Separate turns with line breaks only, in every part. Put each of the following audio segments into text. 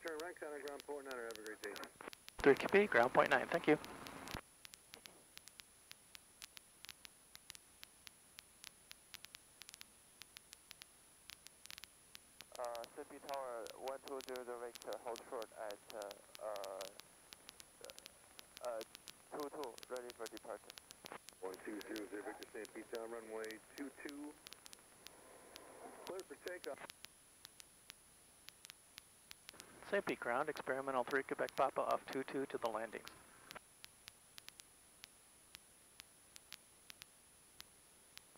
turn right, on ground port 9, have a great day.
3QP, ground point 9, thank you.
Uh, City Tower 120 Victor, hold short at uh, uh, uh, 22, ready for departure.
1200 Victor St. Pete down runway 22. Clear for takeoff.
St. Pete ground, experimental 3 Quebec Papa off 22 to the landings.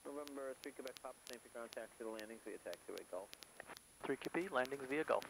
November 3 Quebec Papa St. Pete ground taxi to the landings via taxiway Golf.
3QP, landings via Golf.